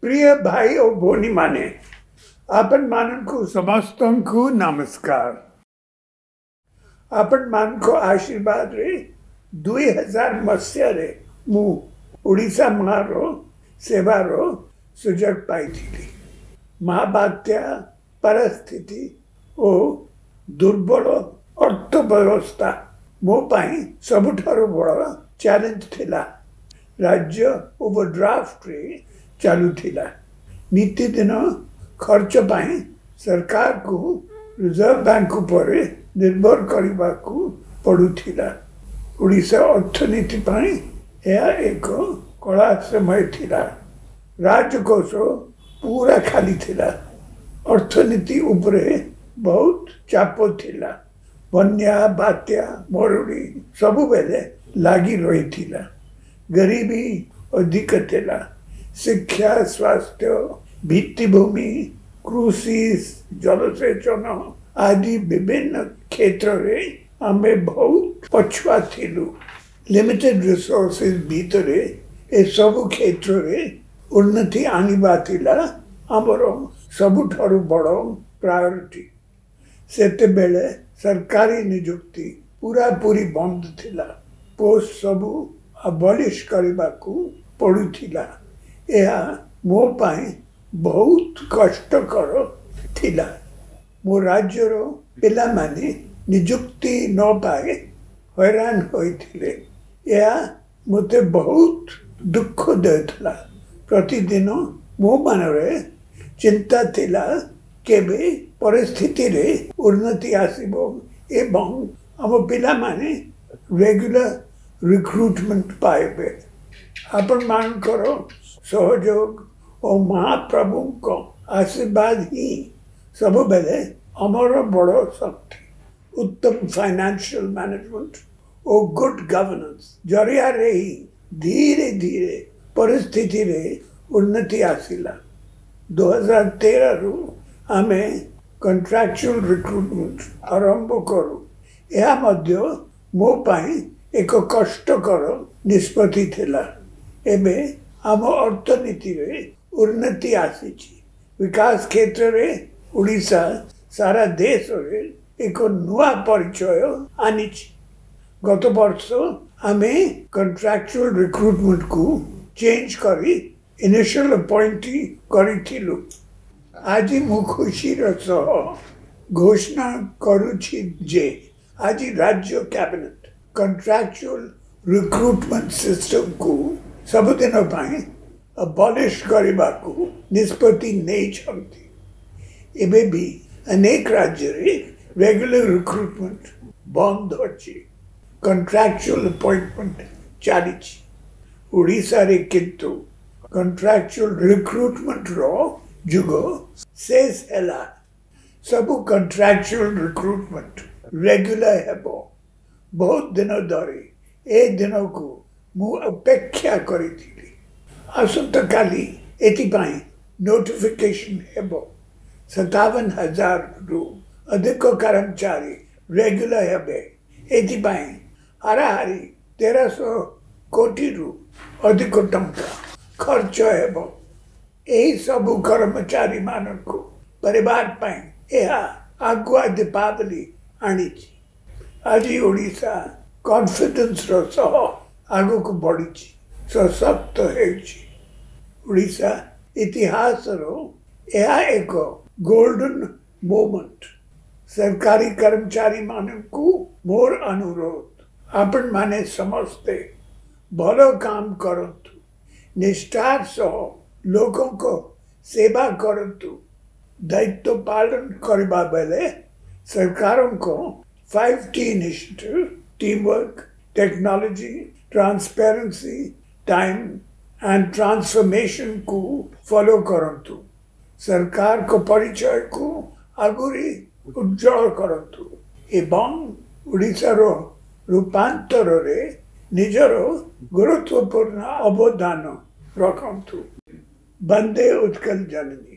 प्रिय भाई और भोनी माने को समस्त को नमस्कार मान को आशीर्वाद रे दुई हजार मत्स्य रे मु मारो सेवार ସୁଯୋଗ ପାଇଥିଲି ମହାବାତ୍ୟା ପରିସ୍ଥିତି दुर्बल अर्थव्यवस्था ଅର୍ଥ ବ୍ୟବସ୍ଥା ମୋ ପାଇଁ ସବୁଠାରୁ ବଡ଼ ଚ୍ୟାଲେଞ୍ଜ ଥିଲା ରାଜ୍ୟ रे चालू थिला नित्य दिन खर्च पाए सरकार को रिजर्व बैंक पर निर्भर करने को पड़ुला ओडा अर्थनीति एक कला समय थी राजकोष पूरा खाली थिला अर्थनीति उपरे बहुत चाप थिला बन्या बात्या मरुड़ी सब बेले लगी रही थिला गरीबी अधिक थिला ଶିକ୍ଷା ସ୍ୱାସ୍ଥ୍ୟ ଭିତ୍ତିଭୂମି କୃଷି ଜଳସେଚନ ଆଦି ବିଭିନ୍ନ କ୍ଷେତ୍ରରେ ଆମେ ବହୁତ ପଛୁଆ ଥିଲୁ ଲିମିଟେଡ଼ ରିସୋର୍ସେସ୍ ଭିତରେ ଏସବୁ କ୍ଷେତ୍ରରେ ଉନ୍ନତି ଆଣିବା ଥିଲା ଆମର ସବୁଠାରୁ ବଡ଼ ପ୍ରାୟୋରିଟି ସେତେବେଳେ ସରକାରୀ ନିଯୁକ୍ତି ପୁରାପୁରି ବନ୍ଦ ଥିଲା ପୋଷ୍ଟ ସବୁ ଆବଲିଶ କରିବାକୁ ପଡ଼ୁଥିଲା ଏହା ମୋ ପାଇଁ ବହୁତ କଷ୍ଟକର ଥିଲା ମୋ ରାଜ୍ୟର ପିଲାମାନେ ନିଯୁକ୍ତି ନ ପାଇ ହଇରାଣ ହୋଇଥିଲେ ଏହା ମୋତେ ବହୁତ ଦୁଃଖ ଦେଉଥିଲା ପ୍ରତିଦିନ ମୋ ମନରେ ଚିନ୍ତା ଥିଲା କେବେ ପରିସ୍ଥିତିରେ ଉନ୍ନତି ଆସିବ ଏବଂ ଆମ ପିଲାମାନେ ରେଗୁଲାର ରିକ୍ରୁଟମେଣ୍ଟ ପାଇବେ अपन करो सहयोग और महाप्रभु को आशीर्वाद ही सब बेले हमारा बड़ो शक्ति उत्तम फाइनेंशियल मैनेजमेंट और गुड गवर्नेंस जरिया रही धीरे धीरे परिस्थिति रे उन्नति आसीला 2013 रु आम कंट्राक्चुअल रिक्रुटमेंट आरंभ करूँ यह मध्य ମୋ ପାଇଁ ଏକ କଷ୍ଟକର ନିଷ୍ପତ୍ତି ଏବେ ଆମ ଅର୍ଥନୀତିରେ ଉନ୍ନତି ଆସିଛି ବିକାଶ କ୍ଷେତ୍ରରେ ଓଡ଼ିଶା ସାରା ଦେଶରେ ଏକ ନୂଆ ପରିଚୟ ଆଣିଛି ଗତ ବର୍ଷ ଆମେ କଣ୍ଟ୍ରାକ୍ଚୁଆଲ ରିକ୍ରୁଟମେଣ୍ଟକୁ ଚେଞ୍ଜ କରି ଇନିସିଆଲ ଆପଏଣ୍ଟି କରିଥିଲୁ ଆଜି ମୁଁ ଖୁସିର ସହ ଘୋଷଣା କରୁଛି ଯେ ଆଜି ରାଜ୍ୟ କ୍ୟାବିନେଟ୍ କଣ୍ଟ୍ରାକ୍ଚୁଆଲ ରିକ୍ରୁଟମେଣ୍ଟ ସିଷ୍ଟମକୁ ସବୁଦିନ ପାଇଁ ଅବଲିଶ କରିବାକୁ ନିଷ୍ପତ୍ତି ନେଇଛନ୍ତି ଏବେ ବି ଅନେକ ରାଜ୍ୟରେ ରେଗୁଲାର ରିକ୍ରୁଟମେଣ୍ଟ ବନ୍ଦ ଅଛି କଣ୍ଟ୍ରାକ୍ଚୁଆଲ ଆପଏଣ୍ଟମେଣ୍ଟ ଚାଲିଛି ଓଡ଼ିଶାରେ କିନ୍ତୁ କଣ୍ଟ୍ରାକ୍ଚୁଆଲ ରିକ୍ରୁଟମେଣ୍ଟର ଯୁଗ ଶେଷ ହେଲା ସବୁ କଣ୍ଟ୍ରାକ୍ଚୁଆଲ ରିକ୍ରୁଟମେଣ୍ଟ ରେଗୁଲାର ହେବ ବହୁତ ଦିନ ଧରି ଏ ଦିନକୁ ମୁଁ ଅପେକ୍ଷା କରିଥିଲି ଆସନ୍ତାକାଲି ଏଥିପାଇଁ ନୋଟିଫିକେସନ୍ ହେବ ସତାବନ ହଜାରରୁ ଅଧିକ କର୍ମଚାରୀ ରେଗୁଲାର ହେବେ ଏଥିପାଇଁ ହାରାହାରି ତେରଶହ କୋଟିରୁ ଅଧିକ ଟଙ୍କା ଖର୍ଚ୍ଚ ହେବ ଏହିସବୁ କର୍ମଚାରୀମାନଙ୍କୁ ପରିବାର ପାଇଁ ଏହା ଆଗୁଆ ଦୀପାବଳି ଆଣିଛି ଆଜି ଓଡ଼ିଶା କନଫିଡେନ୍ସର ସହ ଆଗକୁ ବଢ଼ିଛି ସଶକ୍ତ ହେଉଛି ଓଡ଼ିଶା ଇତିହାସର ଏହା ଏକ ଗୋଲ୍ଡେନ୍ ମୋମେଣ୍ଟ ସରକାରୀ କର୍ମଚାରୀମାନଙ୍କୁ ମୋର ଅନୁରୋଧ ଆପଣମାନେ ସମସ୍ତେ ଭଲ କାମ କରନ୍ତୁ ନିଷ୍ଠାର ସହ ଲୋକଙ୍କ ସେବା କରନ୍ତୁ ଦାୟିତ୍ୱ ପାଳନ କରିବା ବେଳେ ସରକାରଙ୍କ five T initiative team work technology transparency, time and transformation को फॉलो करंतु सरकार को परिचय को आगुरी উজ্জ্বল କରନ୍ତୁ ଏବଂ ଓଡ଼ିଶାର ରୂପାନ୍ତରରେ ନିଜର ଗୁରୁତ୍ୱପୂର୍ଣ୍ଣ ଅବଦାନ ରଖନ୍ତୁ ବନ୍ଦେ ଉତ୍କଳ ଜନନୀ